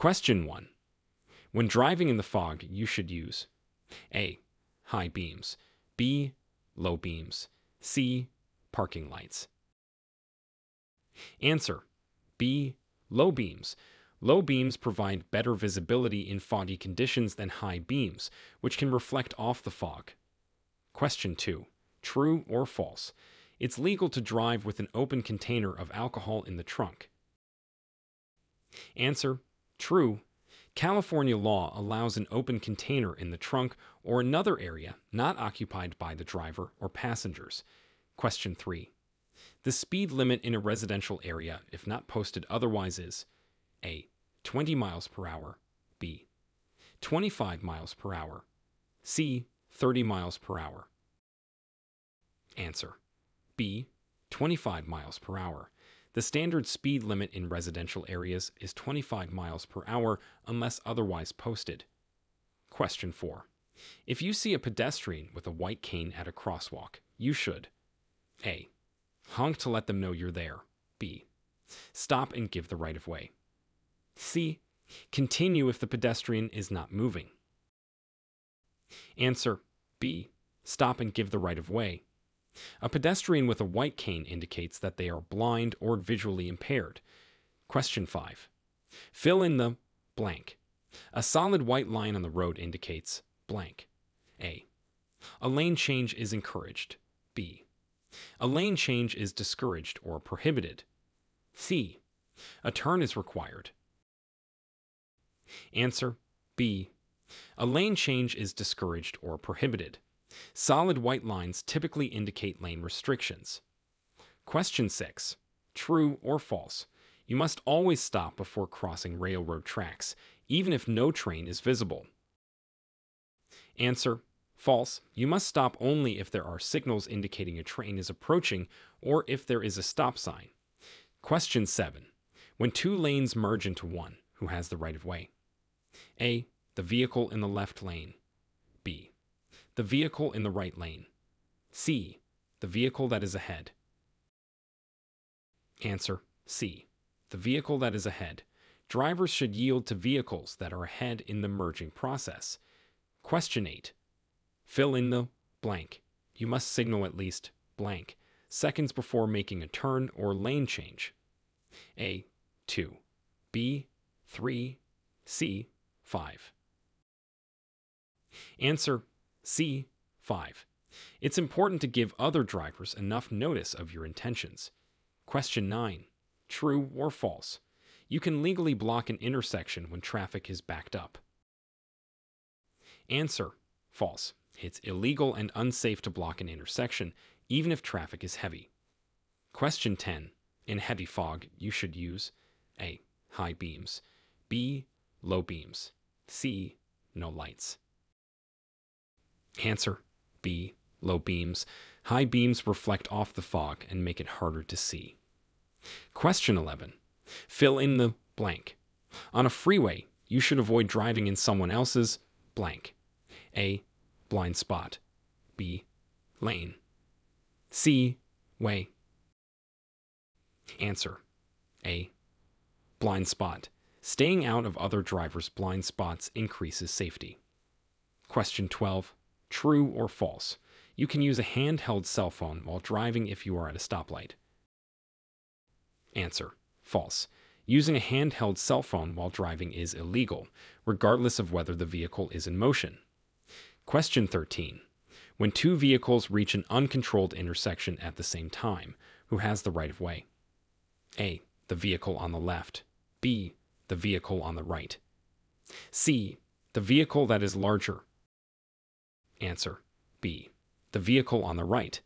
Question 1. When driving in the fog, you should use A. High beams, B. Low beams, C. Parking lights. Answer B. Low beams. Low beams provide better visibility in foggy conditions than high beams, which can reflect off the fog. Question 2. True or false? It's legal to drive with an open container of alcohol in the trunk. Answer True. California law allows an open container in the trunk or another area not occupied by the driver or passengers. Question 3. The speed limit in a residential area, if not posted otherwise, is A. 20 miles per hour, B. 25 miles per hour, C. 30 miles per hour. Answer B. 25 miles per hour. The standard speed limit in residential areas is 25 miles per hour unless otherwise posted. Question 4. If you see a pedestrian with a white cane at a crosswalk, you should A. Honk to let them know you're there. B. Stop and give the right of way. C. Continue if the pedestrian is not moving. Answer B. Stop and give the right of way. A pedestrian with a white cane indicates that they are blind or visually impaired. Question 5. Fill in the blank. A solid white line on the road indicates blank. A. A lane change is encouraged. B. A lane change is discouraged or prohibited. C. A turn is required. Answer B. A lane change is discouraged or prohibited. Solid white lines typically indicate lane restrictions. Question 6. True or false? You must always stop before crossing railroad tracks, even if no train is visible. Answer. False. You must stop only if there are signals indicating a train is approaching or if there is a stop sign. Question 7. When two lanes merge into one, who has the right of way? A. The vehicle in the left lane. B the vehicle in the right lane. C. The vehicle that is ahead. Answer C. The vehicle that is ahead. Drivers should yield to vehicles that are ahead in the merging process. Question 8. Fill in the blank. You must signal at least blank seconds before making a turn or lane change. A. 2. B. 3. C. 5. Answer C. 5. It's important to give other drivers enough notice of your intentions. Question 9. True or false? You can legally block an intersection when traffic is backed up. Answer. False. It's illegal and unsafe to block an intersection, even if traffic is heavy. Question 10. In heavy fog, you should use A. High beams. B. Low beams. C. No lights. Answer B. Low beams. High beams reflect off the fog and make it harder to see. Question 11. Fill in the blank. On a freeway, you should avoid driving in someone else's blank. A. Blind spot. B. Lane. C. Way. Answer A. Blind spot. Staying out of other drivers' blind spots increases safety. Question 12. True or false? You can use a handheld cell phone while driving if you are at a stoplight. Answer. False. Using a handheld cell phone while driving is illegal, regardless of whether the vehicle is in motion. Question 13. When two vehicles reach an uncontrolled intersection at the same time, who has the right of way? A. The vehicle on the left. B. The vehicle on the right. C. The vehicle that is larger Answer B. The vehicle on the right.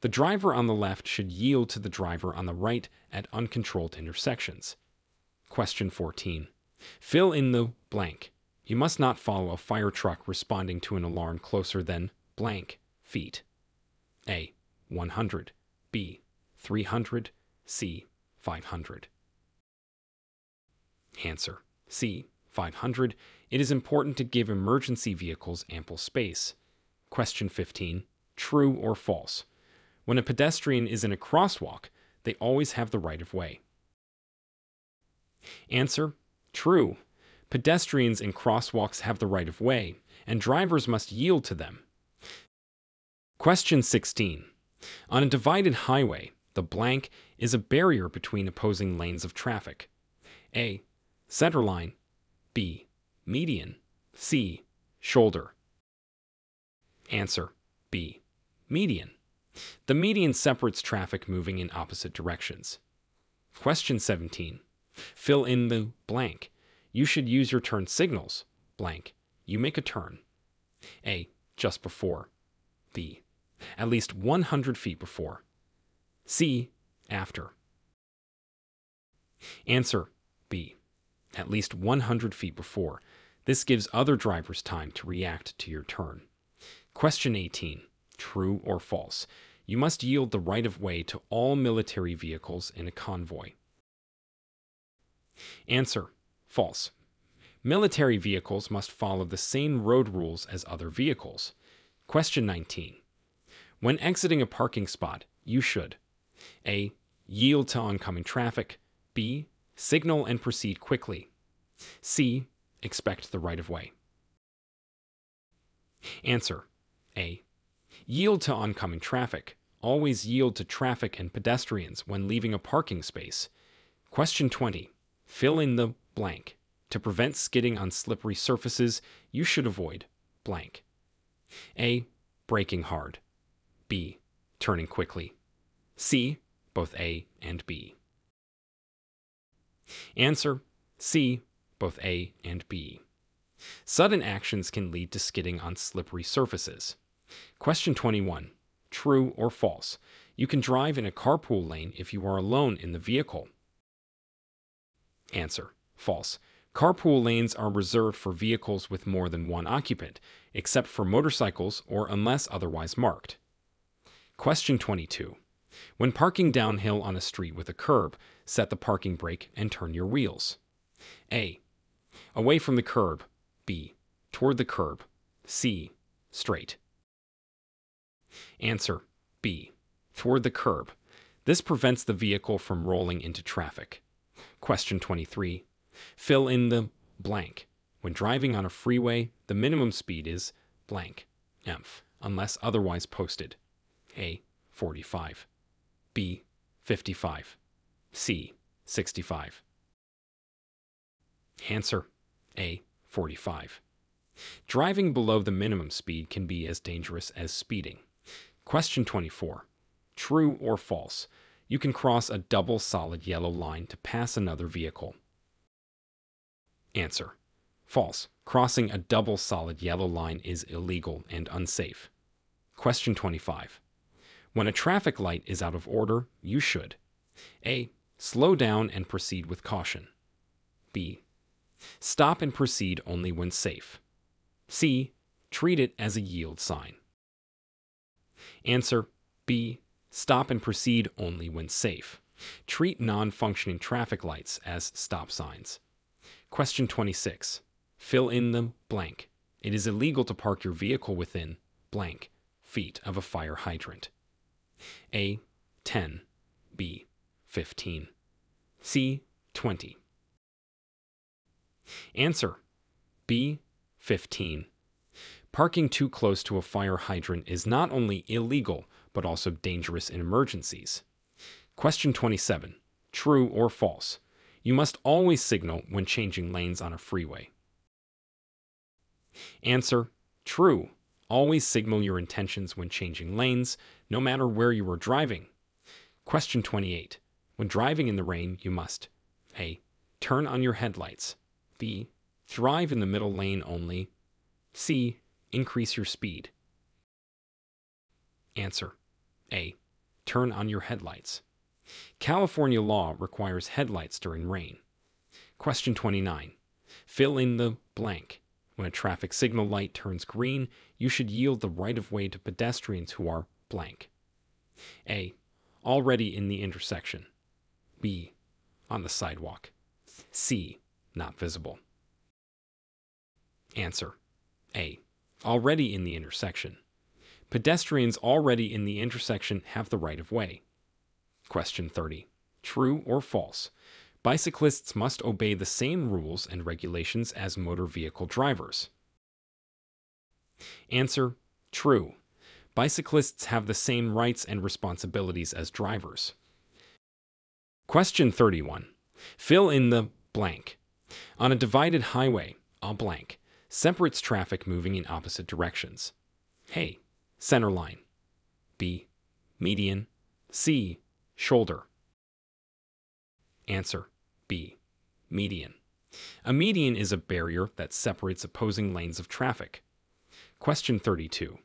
The driver on the left should yield to the driver on the right at uncontrolled intersections. Question 14. Fill in the blank. You must not follow a fire truck responding to an alarm closer than blank feet. A. 100. B. 300. C. 500. Answer C. 500. It is important to give emergency vehicles ample space. Question 15. True or false? When a pedestrian is in a crosswalk, they always have the right of way. Answer. True. Pedestrians in crosswalks have the right of way, and drivers must yield to them. Question 16. On a divided highway, the blank is a barrier between opposing lanes of traffic. A. Centerline. B. Median. C. Shoulder. Answer B. Median. The median separates traffic moving in opposite directions. Question 17. Fill in the blank. You should use your turn signals. Blank. You make a turn. A. Just before. B. At least 100 feet before. C. After. Answer B. At least 100 feet before. This gives other drivers time to react to your turn. Question 18. True or false? You must yield the right of way to all military vehicles in a convoy. Answer. False. Military vehicles must follow the same road rules as other vehicles. Question 19. When exiting a parking spot, you should A. Yield to oncoming traffic. B. Signal and proceed quickly. C. Expect the right of way. Answer A. Yield to oncoming traffic. Always yield to traffic and pedestrians when leaving a parking space. Question 20. Fill in the blank. To prevent skidding on slippery surfaces, you should avoid blank. A. Braking hard. B. Turning quickly. C. Both A and B. Answer C. Both A and B. Sudden actions can lead to skidding on slippery surfaces. Question 21. True or false? You can drive in a carpool lane if you are alone in the vehicle. Answer. False. Carpool lanes are reserved for vehicles with more than one occupant, except for motorcycles or unless otherwise marked. Question 22. When parking downhill on a street with a curb, set the parking brake and turn your wheels. A. Away from the curb. B. Toward the curb. C. Straight. Answer B. Toward the curb. This prevents the vehicle from rolling into traffic. Question 23. Fill in the blank. When driving on a freeway, the minimum speed is blank, F, unless otherwise posted. A. 45. B. 55. C. 65. Answer A. 45. Driving below the minimum speed can be as dangerous as speeding. Question 24. True or false? You can cross a double solid yellow line to pass another vehicle. Answer. False. Crossing a double solid yellow line is illegal and unsafe. Question 25. When a traffic light is out of order, you should A. Slow down and proceed with caution. B. Stop and proceed only when safe. C. Treat it as a yield sign. Answer B. Stop and proceed only when safe. Treat non functioning traffic lights as stop signs. Question 26. Fill in the blank. It is illegal to park your vehicle within blank feet of a fire hydrant. A. 10. B. 15. C. 20. Answer B. 15. Parking too close to a fire hydrant is not only illegal, but also dangerous in emergencies. Question 27. True or false? You must always signal when changing lanes on a freeway. Answer True. Always signal your intentions when changing lanes, no matter where you are driving. Question 28. When driving in the rain, you must A. Turn on your headlights. B. Drive in the middle lane only. C. Increase your speed. Answer A. Turn on your headlights. California law requires headlights during rain. Question 29. Fill in the blank. When a traffic signal light turns green, you should yield the right of way to pedestrians who are blank. A. Already in the intersection. B. On the sidewalk. C. Not visible. Answer A. Already in the intersection. Pedestrians already in the intersection have the right of way. Question 30. True or false? Bicyclists must obey the same rules and regulations as motor vehicle drivers. Answer True. Bicyclists have the same rights and responsibilities as drivers. Question 31. Fill in the blank. On a divided highway, a blank separates traffic moving in opposite directions. A. Center line. B. Median. C. Shoulder. Answer B. Median. A median is a barrier that separates opposing lanes of traffic. Question 32.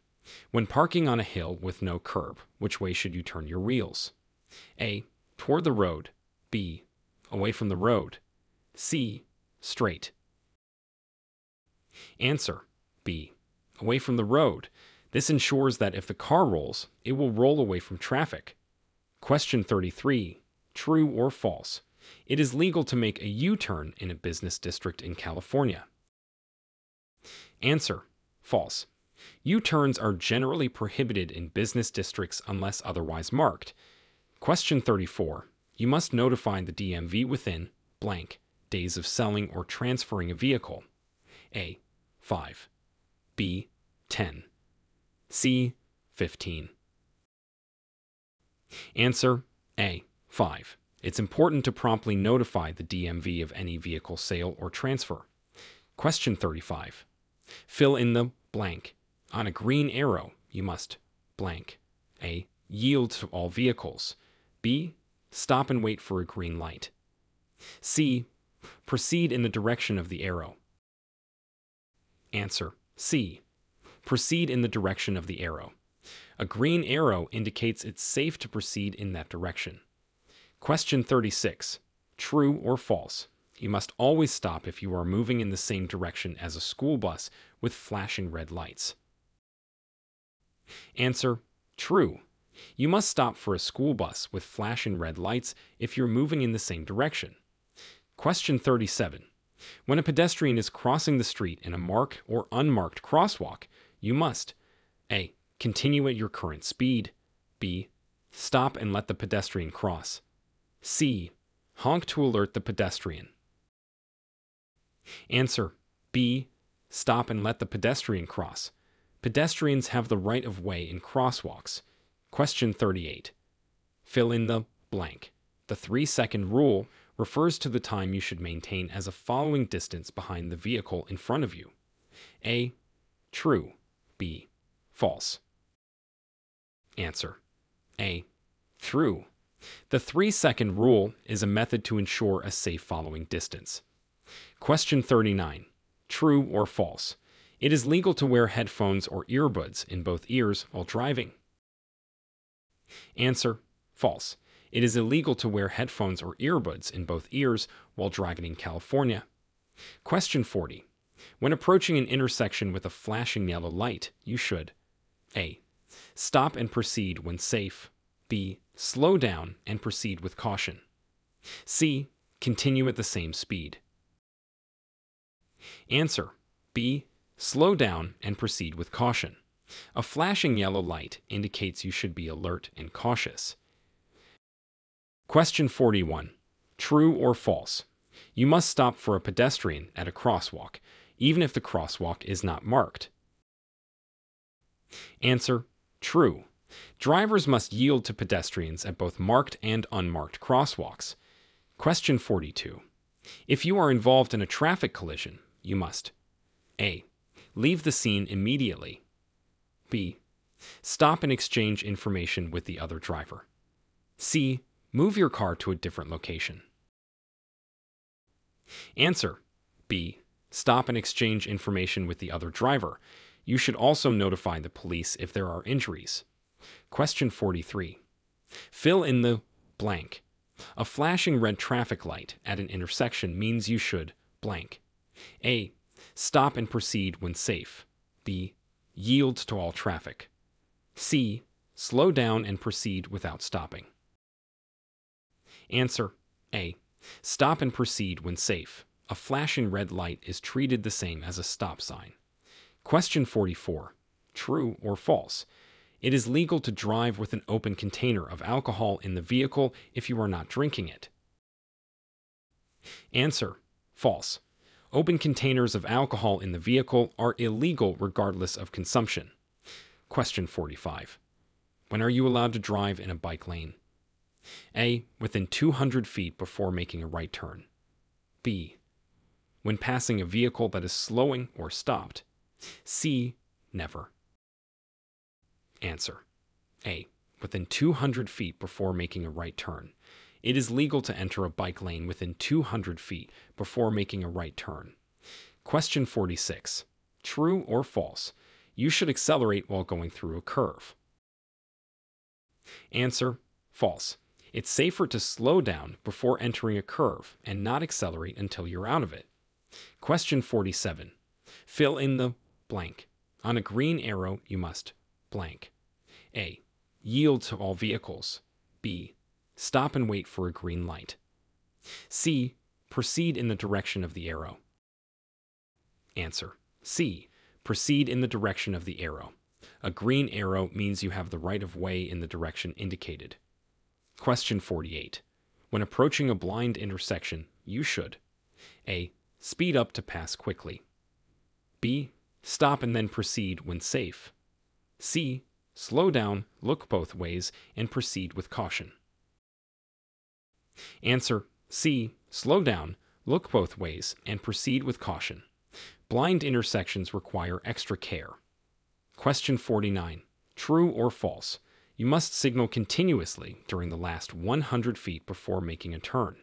When parking on a hill with no curb, which way should you turn your wheels? A. Toward the road. B. Away from the road. C. Straight. Answer B. Away from the road. This ensures that if the car rolls, it will roll away from traffic. Question 33. True or false? It is legal to make a U turn in a business district in California. Answer False. U turns are generally prohibited in business districts unless otherwise marked. Question 34. You must notify the DMV within blank days of selling or transferring a vehicle. A. 5. B. 10. C. 15. Answer A. 5. It's important to promptly notify the DMV of any vehicle sale or transfer. Question 35. Fill in the blank. On a green arrow, you must blank. A. Yield to all vehicles. B. Stop and wait for a green light. C. Proceed in the direction of the arrow. Answer C. Proceed in the direction of the arrow. A green arrow indicates it's safe to proceed in that direction. Question 36. True or false? You must always stop if you are moving in the same direction as a school bus with flashing red lights. Answer True. You must stop for a school bus with flashing red lights if you're moving in the same direction. Question 37. When a pedestrian is crossing the street in a marked or unmarked crosswalk, you must A. Continue at your current speed. B. Stop and let the pedestrian cross. C. Honk to alert the pedestrian. Answer B. Stop and let the pedestrian cross. Pedestrians have the right of way in crosswalks. Question 38. Fill in the blank. The three second rule refers to the time you should maintain as a following distance behind the vehicle in front of you. A. True. B. False. Answer A. True. The three second rule is a method to ensure a safe following distance. Question 39. True or false? It is legal to wear headphones or earbuds in both ears while driving. Answer False. It is illegal to wear headphones or earbuds in both ears while driving in California. Question 40. When approaching an intersection with a flashing yellow light, you should A. Stop and proceed when safe. B. Slow down and proceed with caution. C. Continue at the same speed. Answer B. Slow down and proceed with caution. A flashing yellow light indicates you should be alert and cautious. Question 41. True or false? You must stop for a pedestrian at a crosswalk, even if the crosswalk is not marked. Answer True. Drivers must yield to pedestrians at both marked and unmarked crosswalks. Question 42. If you are involved in a traffic collision, you must A. Leave the scene immediately. B. Stop and exchange information with the other driver. C. Move your car to a different location. Answer B. Stop and exchange information with the other driver. You should also notify the police if there are injuries. Question 43. Fill in the blank. A flashing red traffic light at an intersection means you should blank. A. Stop and proceed when safe. B. Yield to all traffic. C. Slow down and proceed without stopping. Answer A. Stop and proceed when safe. A flashing red light is treated the same as a stop sign. Question 44. True or false? It is legal to drive with an open container of alcohol in the vehicle if you are not drinking it. Answer False. Open containers of alcohol in the vehicle are illegal regardless of consumption. Question 45. When are you allowed to drive in a bike lane? A. Within 200 feet before making a right turn. B. When passing a vehicle that is slowing or stopped. C. Never. Answer A. Within 200 feet before making a right turn. It is legal to enter a bike lane within 200 feet before making a right turn. Question 46. True or false? You should accelerate while going through a curve. Answer False. It's safer to slow down before entering a curve and not accelerate until you're out of it. Question 47. Fill in the blank. On a green arrow, you must blank. A. Yield to all vehicles. B. Stop and wait for a green light. C. Proceed in the direction of the arrow. Answer. C. Proceed in the direction of the arrow. A green arrow means you have the right of way in the direction indicated. Question 48. When approaching a blind intersection, you should A. Speed up to pass quickly. B. Stop and then proceed when safe. C. Slow down, look both ways, and proceed with caution. Answer C. Slow down, look both ways, and proceed with caution. Blind intersections require extra care. Question 49. True or false? You must signal continuously during the last 100 feet before making a turn.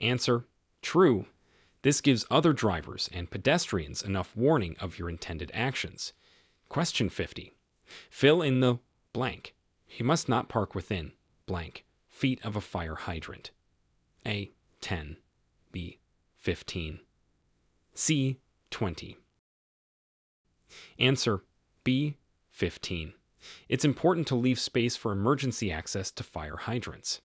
Answer True. This gives other drivers and pedestrians enough warning of your intended actions. Question 50. Fill in the blank. You must not park within blank feet of a fire hydrant. A. 10. B. 15. C. 20. Answer B. 15. It's important to leave space for emergency access to fire hydrants.